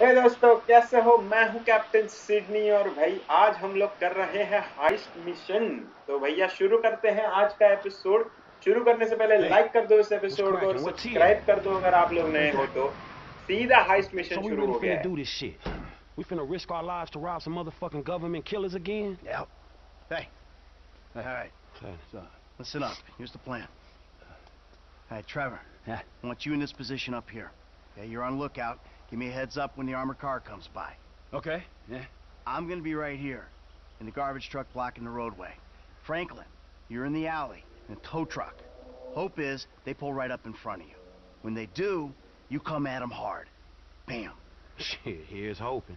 हे दोस्तों कैसे हो मैं हूँ कैप्टन सिडनी और भाई आज हम लोग कर रहे हैं हाइस्ट मिशन तो भैया शुरू करते हैं आज का एपिसोड शुरू करने से पहले लाइक कर दो इस एपिसोड को और सब्सक्राइब कर दो अगर आप लोग नए हो तो सीधा हाइस्ट मिशन शुरू हो गया है We finna risk our lives to rob some motherfucking government killers again? Yep. Hey. All right. So, listen up. Here's the plan. All right, Trevor. Yeah. I want you in this position up here. Okay, you're on lookout. Give me a heads up when the armored car comes by. Okay, yeah. I'm gonna be right here, in the garbage truck blocking the roadway. Franklin, you're in the alley, in a tow truck. Hope is they pull right up in front of you. When they do, you come at them hard. Bam. Shit, here's hoping.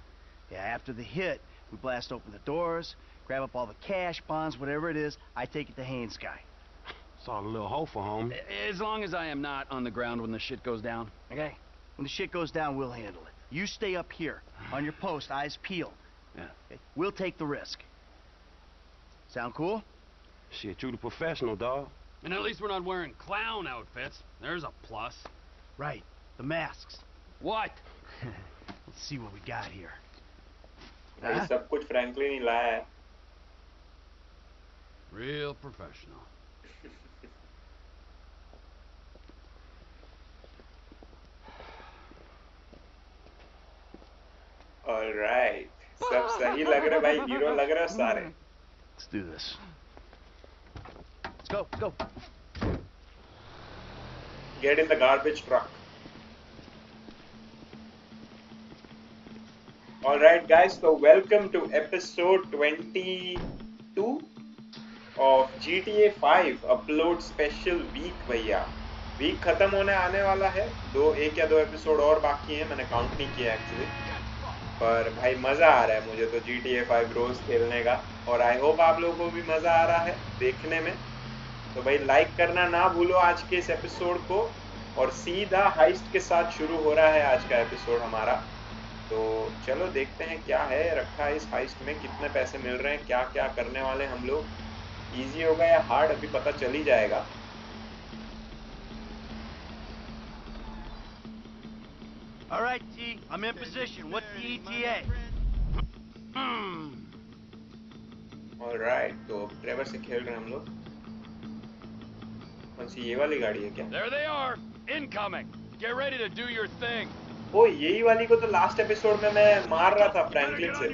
Yeah, after the hit, we blast open the doors, grab up all the cash, bonds, whatever it is, I take it to Haynes guy. Saw a little hopeful, homie. As long as I am not on the ground when the shit goes down. Okay? When the shit goes down, we'll handle it. You stay up here, on your post, eyes peeled. Yeah. Okay? We'll take the risk. Sound cool? Shit, you the professional, dog. And at least we're not wearing clown outfits. There's a plus. Right. The masks. What? Let's see what we got here. भाई सब कुछ Franklin ही लाया है Real professional. Alright सब सही लग रहे भाई? हीरो लग रहे हो सारे? Let's do this. Let's go, let's go. Get in the garbage truck Alright guys, so welcome to episode 22 of GTA 5 upload special week भैया। वीक खत्म होने आने वाला है। दो एक या दो एपिसोड और बाकी हैं। मैंने काउंट नहीं किया एक्चुअली पर भाई मज़ा आ रहा है मुझे तो GTA 5 रोज खेलने का। और आई होप आप लोगों को भी मज़ा आ रहा है देखने में। तो भाई लाइक करना ना भूलो आज के इस एपिसोड को। और सीधा हाइस्ट के साथ शुरू हो रहा है आज का एपिसोड हमारा। तो चलो देखते हैं क्या है रखा है इस हाइस्ट में, कितने पैसे मिल रहे हैं क्या क्या करने वाले हम लोग। इजी होगा या हार्ड अभी पता चल ही जाएगा। All right, T, I'm in position. What's the ETA? ETA? Alright तो ट्रेवर से खेल रहे हैं हम लोग कौन सी ये वाली गाड़ी है क्या There they are. Incoming. Get ready to do your thing. ओ यही वाली को तो लास्ट एपिसोड में मैं मार रहा था फ्रैंकलिन से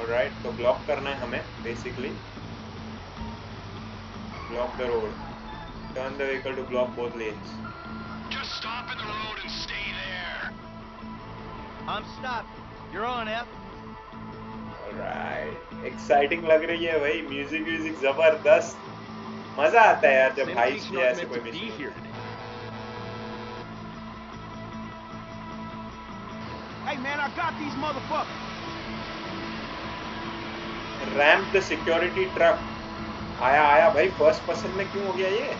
ऑलराइट तो ब्लॉक करना है हमें basically block the road turn the vehicle to block both lanes just stop in the road and stay there I am stopping you are on F alright exciting लग रही है भाई. Music music ज़बरदस्त. मज़ा आता है यार जब भाई ऐसे कोई miss Hey man, I got these motherfuckers. Ramp security truck. आया आया भाई फ़र्स्ट पर्सन में क्यों हो गया ये?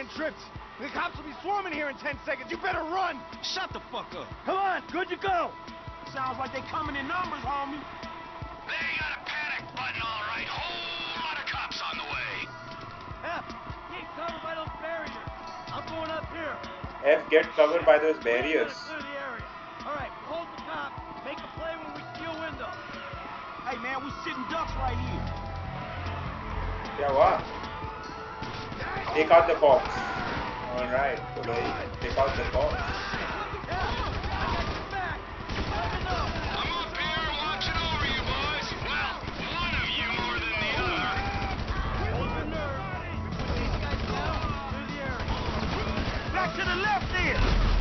been tripped. The cops will be swarming here in 10 seconds. You better run. Shut the fuck up. Come on, good to go. Sounds like they coming in numbers, homie. They got a panic button, all right. Whole lot of cops on the way. F, get covered by those barriers. I'm going up here. F, get covered by those barriers. All right, hold the cop. Make a play when we steal window. Hey, man, we sitting ducks right here. Yeah, what? Take out the cops. Alright, Pulai. Take out the cops.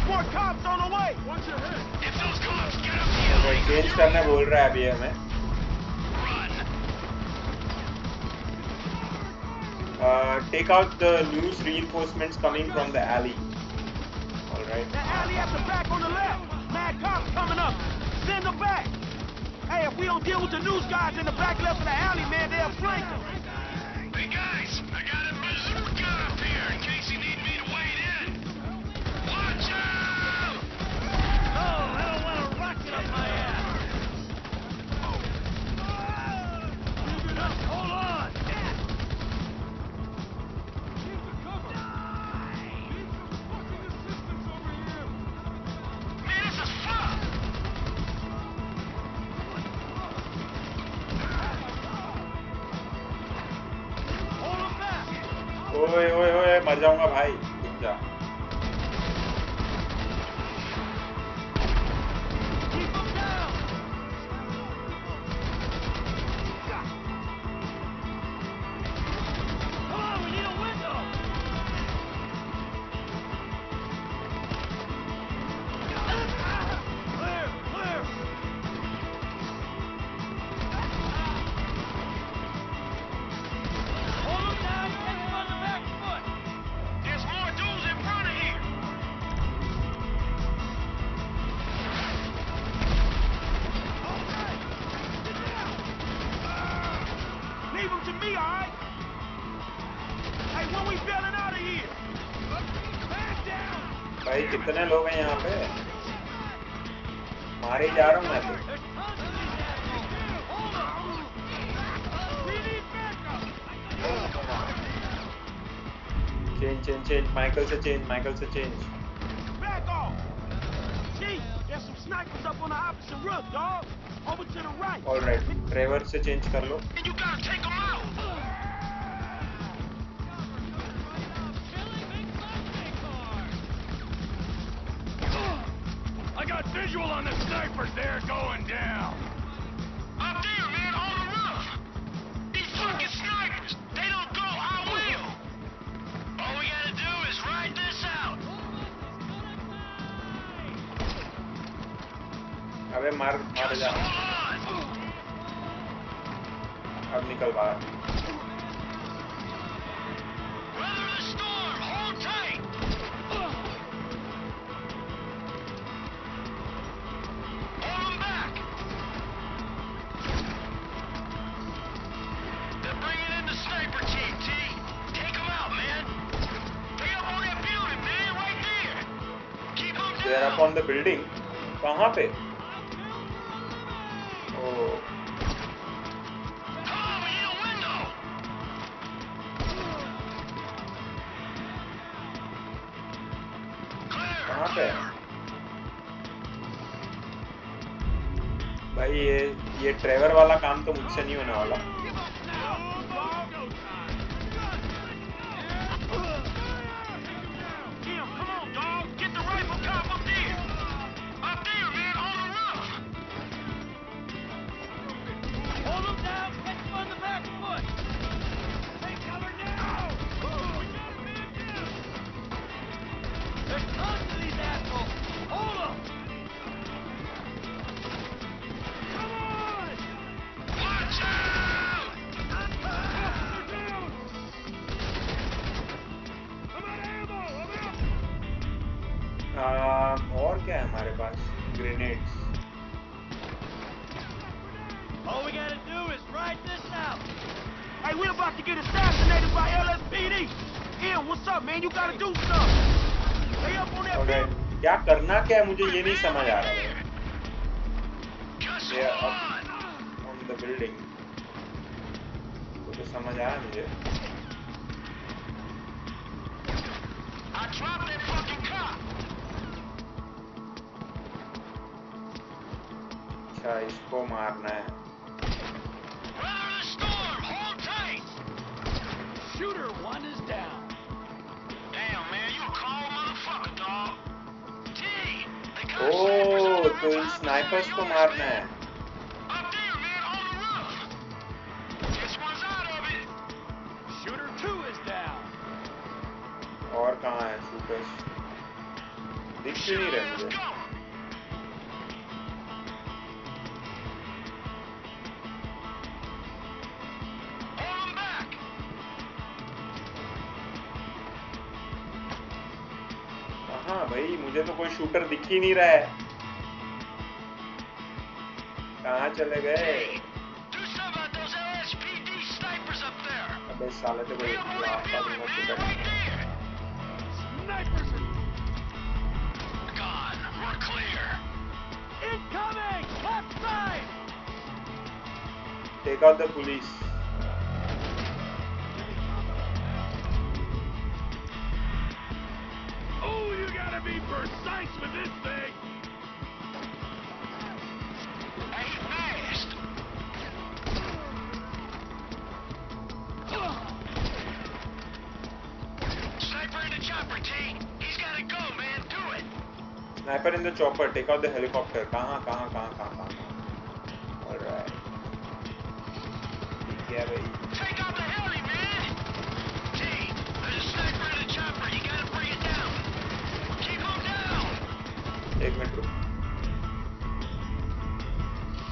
More cops on the way! Watch your head! If those cops get up here! Like, change karna bol raha hai abhi hame. Take out the news reinforcements coming from the alley all right That alley at the back on the left. Mad cops coming up. Send them back. Hey, if we don't deal with the news guys in the back left of the alley, man, they'll flank us. जाऊँगा भाई। कितने लोग हैं यहाँ पे? मारे जा रहा हूँ मैं चेंज चेंज चेंज माइकल से चेंज माइकल से चेंज ऑलराइट ड्राइवर से चेंज कर लो। visual on the snipers. They're going down. Up there, man, on the roof! These fucking snipers! They don't go, I will! All we gotta do is ride this out! अबे मार मार Just जा hold on! अब निकल बाहर building कहाँ पे? ओ। पे? भाई, ये ये ट्रेवर वाला काम तो मुझसे नहीं होने वाला। है हमारे पास grenades All we gotta do is ride this out. Hey, we're about to get assassinated by LSPD. Ian, what's up, man? You gotta do something. Stay up on that field. क्या करना क्या है मुझे ये नहीं समझ आ रहा है ये hold up on! On the building वो तो समझ आया मुझे I dropped अच्छा इसको मारना है Weather the storm! Hold tight! Shooter one is down. Damn, man, you a cold motherfucker, dog. T, they got O snipers on the तो इन स्नाइपर्स को मारना. है Up there, man, on the roof. This one's out of it. Shooter two is down. और कहाँ है shooters दिख नहीं रहे मुझे कहाँ भाई मुझे तो कोई शूटर दिख ही नहीं रहा है कहाँ चले गए. अबे साले तो कोई incoming! Left side! Take out the police sniper in the chopper take out the helicopter कहाँ कहाँ कहाँ कहाँ कहाँ और ठीक है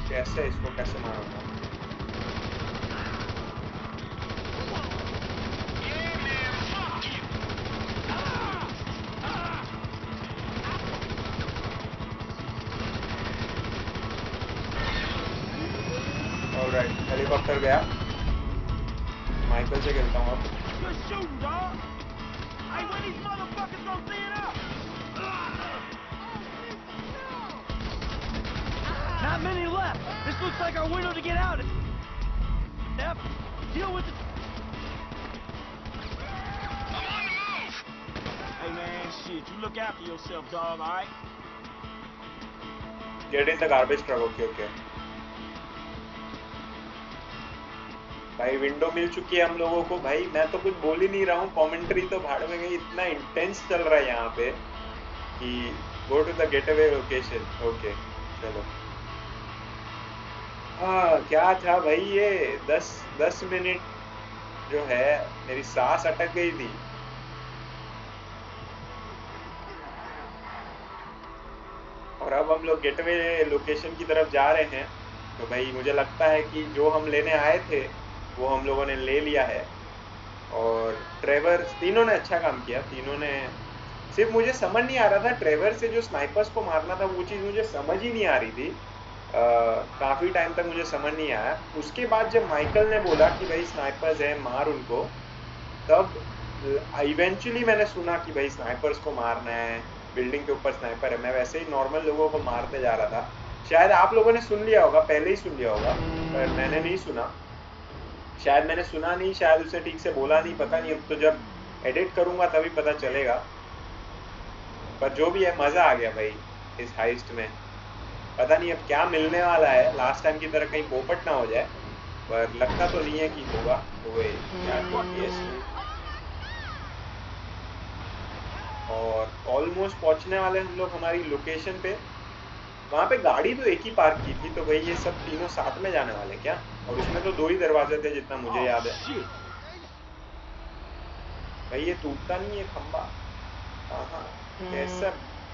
कैसे इसको कैसे मारोगे ऑलराइट हेलीकॉप्टर गया माइकल से खेलता हूँ अब Good shooting, dog! Hey, when these motherfuckers gonna see it up? Not many left. This looks like our window to get out. F, deal with it. I'm on the move. Hey, man, shit, you look after yourself, dog, all right? Get in the garbage truck okay okay भाई window मिल चुकी है हम लोगों को। भाई, मैं तो कुछ बोल ही नहीं रहा हूँ। कमेंट्री तो भाड़ में गई इतना इंटेंस चल रहा है यहाँ पे कि go to the getaway location okay चलो। हाँ क्या था भाई ये? दस दस मिनट जो है, मेरी सांस अटक गई थी। और अब हम लोग गेटवे लोकेशन की तरफ़ जा रहे हैं। तो भाई, मुझे लगता है कि जो हम लेने आए थे वो हम लोगों ने ले लिया है। और ट्रेवर तीनों ने अच्छा काम किया, तीनों ने सिर्फ़ मुझे समझ नहीं आ रहा था ट्रेवर से जो स्नाइपर्स को मारना था, वो चीज़ मुझे समझ ही नहीं आ रही थी। काफ़ी टाइम तक मुझे समझ नहीं आया। उसके बाद जब माइकल ने बोला कि भाई स्नाइपर्स हैं, मार उनको, तब इवेंचुअली मैंने सुना कि भाई स्नाइपर्स को मारना है बिल्डिंग के ऊपर स्नाइपर है। मैं वैसे ही नॉर्मल लोगों को मारते जा रहा था। शायद आप लोगों ने सुन लिया होगा, पहले ही सुन लिया होगा, पर मैंने नहीं सुना। शायद मैंने सुना नहीं, शायद उसे ठीक से बोला नहीं, पता नहीं। अब तो जब एडिट करूँगा तभी पता चलेगा। पर जो भी है, मज़ा आ गया भाई, इस हाइस्ट में। पता नहीं अब क्या मिलने वाला है। लास्ट टाइम की तरह कहीं पोपट ना हो जाए। पर लगता तो नहीं है कि होगा। तो है? इसमें और ऑलमोस्ट पहुँचने वाले हम लोग हमारी लोकेशन पे। वहाँ पे गाड़ी तो एक ही पार्क की थी तो भाई ये सब तीनों साथ में जाने वाले क्या? और उसमें तो दो ही दरवाजे थे जितना मुझे याद है। भाई ये टूटता नहीं है खंबा? हाँ कैसा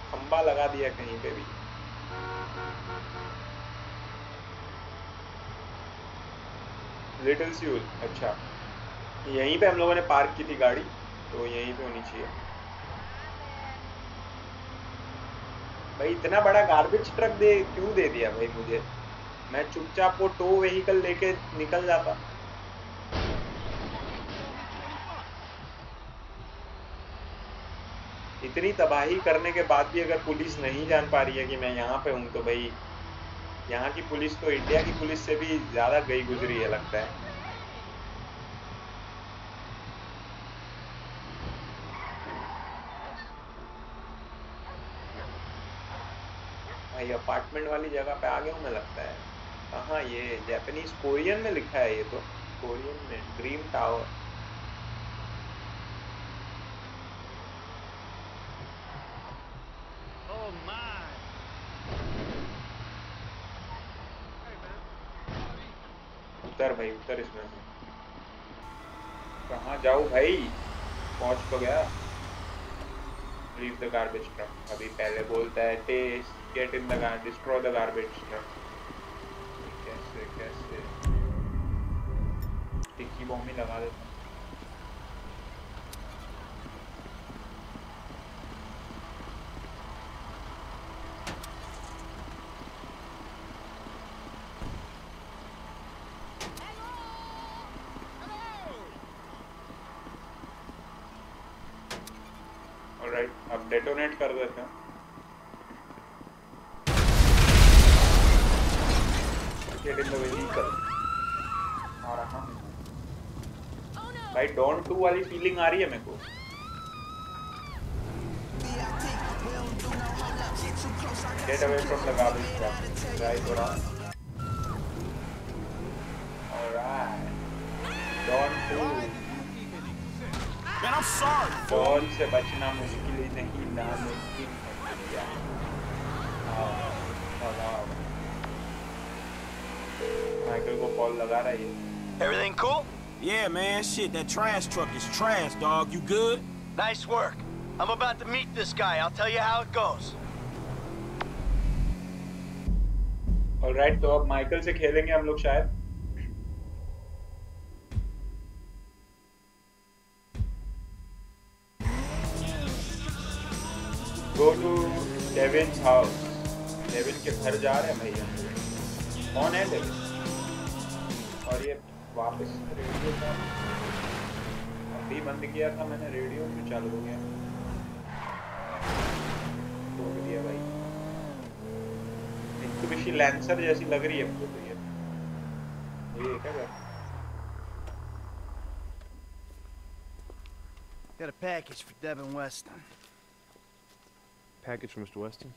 खंबा लगा दिया कहीं पे भी। लिटिल स्यूल अच्छा। यहीं पे हम लोगों ने पार्क की थी गाड़ी तो यहीं पे होनी चाहिए। भाई इतना बड़ा गार्बेज ट्रक दे, क्यों दे दिया भाई मुझे? मैं चुपचाप वो टो व्हीकल लेके निकल जाता। इतनी तबाही करने के बाद भी अगर पुलिस नहीं जान पा रही है कि मैं यहाँ पे हूँ तो भाई यहाँ की पुलिस तो इंडिया की पुलिस से भी ज़्यादा गई गुजरी है, लगता है भाई अपार्टमेंट वाली जगह पे आ गया हूँ। मैं लगता है कहाँ ये जापानीज कोरियन में लिखा है ये तो। कोरियन में ड्रीम टावर Oh उतर भाई उतर इसमें से। कहाँ जाऊँ भाई? पहुँच तो गया। लीव द गार्बेज ट्रक अभी पहले बोलता है test get in the destroy the garbage truck कैसे कैसे? टिक्की बॉम्ब ही लगा देता हूँ। डेटोनेट कर देते हैं Get in the vehicle. आ रहा हूँ भाई डॉन टू वाली फीलिंग आ रही है मेरे को Get away from the garbage truck. Drive around. Alright. Dawn 2. Man, I'm sorry. बचना मुश्किल ही नहीं नामुमकिन है भैया। हाँ, हाँ, माइकल को कॉल लगा रही है Everything cool? Yeah, man, shit, that trash truck is trash, dog. You good? Nice work. I'm about to meet this guy. I'll tell you how it goes. Alright तो अब माइकल से खेलेंगे हम लोग शायद go to Devin house Devin के घर जा रहे हैं लोग कौन है डेविन और ये वापस रेडियो का अभी बंद किया था मैंने रेडियो क्यों चालू हो गया। तोड़ दिया भाई। मित्सुबिशी लैंसर जैसी लग रही है मुझे तो ये। ये क्या? कर Got a package for Devin Weston. Package for Mr. Weston.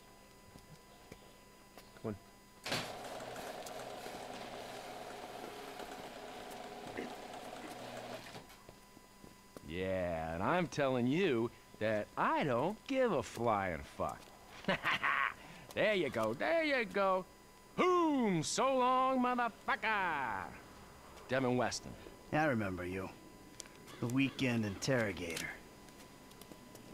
Come on. Yeah, and I'm telling you that I don't give a flying fuck. there you go, there you go. Boom! So long, motherfucker! Devin Weston. I remember you. The weekend interrogator.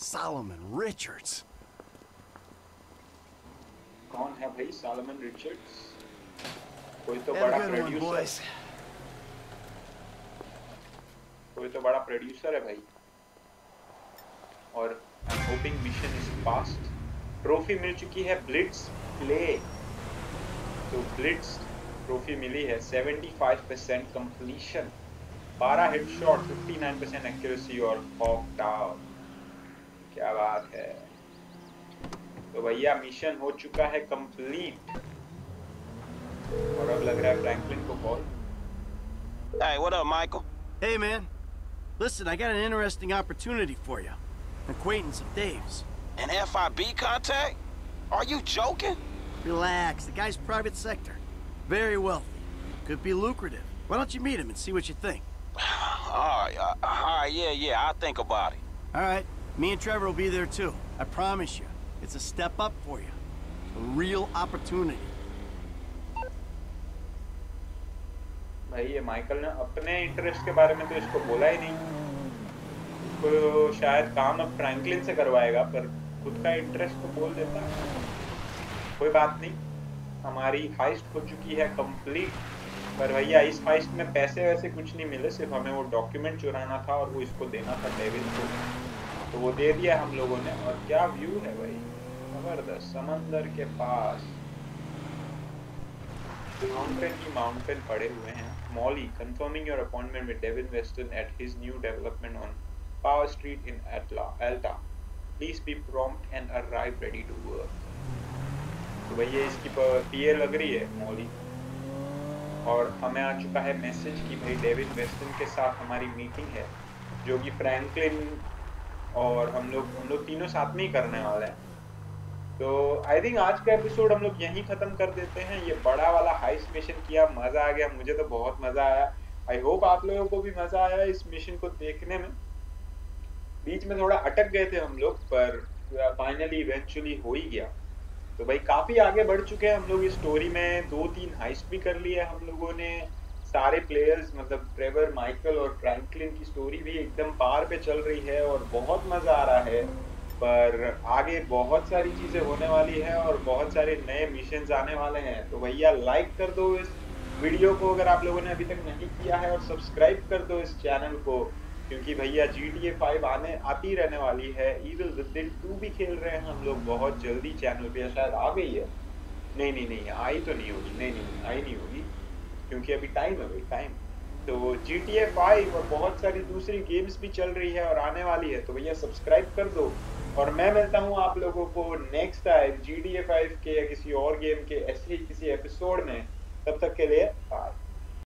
Solomon Richards. कौन है भाई salmon Richards कोई तो Have a बड़ा producer. कोई तो बड़ा producer है भाई। और I am hoping mission is passed trophy मिल चुकी है ब्लिट्स प्ले तो ब्लिट्स ट्रॉफी मिली है। 75% कंप्लीशन 12 हिट शॉट 59% एक्यूरेसी और हॉक डाउन क्या बात है तो भैया मिशन हो चुका है कंप्लीट और अब लग रहा है फ्रैंकलिन को call Hey, what up, Michael? Hey, man. Listen, I got an interesting opportunity for you. An acquaintance of Dave's. An FIB contact? Are you joking? Relax. The guy's private sector. Very wealthy. Could be lucrative. Why don't you meet him and see what you think? all right, uh, all right, yeah, yeah, I'll think about it. All right. Me and Trevor will be there, too. I promise you. It's a step up for you. A real opportunity. भाई, ये Michael ने अपने interest के बारे में तो इसको बोला ही नहीं इसको शायद काम अब फ्रैंकलिन से करवाएगा, पर खुद का इंटरेस्ट तो बोल देता कोई बात नहीं हमारी हाइस्ट हो चुकी है कंप्लीट पर भैया, इस हाइस्ट में पैसे वैसे कुछ नहीं मिले, सिर्फ़ हमें वो डॉक्यूमेंट चुराना था और वो इसको देना था डेविड को तो वो दे दिया हम लोगों ने, और क्या व्यू है भाई? ज़बरदस्त। समंदर के पास। माउंटेन की माउंटेन पड़े हुए हैं। Molly confirming your appointment with Devin Western at his new development on Power Street in Elta please be prompt and arrive ready to work तो भैया इसकी पीए लग रही है मॉली और हमें आ चुका है मैसेज कि भाई डेविड वेस्टन के साथ हमारी मीटिंग है, जो कि फ्रैंकलिन और हम लोग हम लोग तीनों साथ में ही करने वाले हैं। तो आई थिंक आज का एपिसोड हम लोग यहीं खत्म कर देते हैं। ये बड़ा वाला हाइस मिशन किया, मज़ा आ गया। मुझे तो बहुत मज़ा आया। आई होप आप लोगों को भी मज़ा आया इस मिशन को देखने में। बीच में थोड़ा अटक गए थे हम लोग, पर फाइनली इवेंचुअली हो ही गया। तो भाई, काफ़ी आगे बढ़ चुके हैं हम लोग इस स्टोरी में। दो तीन हाइस्ट भी कर लिए हम लोगों ने। सारे प्लेयर्स मतलब ट्रेवर माइकल और फ्रैंकलिन की स्टोरी भी एकदम पार पे चल रही है और बहुत मज़ा आ रहा है। पर आगे बहुत सारी चीज़ें होने वाली है और बहुत सारे नए मिशन आने वाले हैं। तो भैया लाइक कर दो इस वीडियो को अगर आप लोगों ने अभी तक नहीं किया है और सब्सक्राइब कर दो इस चैनल को, क्योंकि भैया जी टी ए फाइव आने, आती रहने वाली है। ईविल विदिन टू भी खेल रहे हैं हम लोग बहुत जल्दी चैनल पे शायद आ गई है? नहीं नहीं नहीं, आई तो नहीं होगी। नहीं नहीं, आई नहीं होगी। क्योंकि अभी टाइम है भाई टाइम तो जी टी ए फाइव और बहुत सारी दूसरी गेम्स भी चल रही है और आने वाली है तो भैया सब्सक्राइब कर दो. और मैं मिलता हूँ आप लोगों को next time G T A five के या किसी और गेम के ऐसे ही किसी एपिसोड में. तब तक के लिए बाय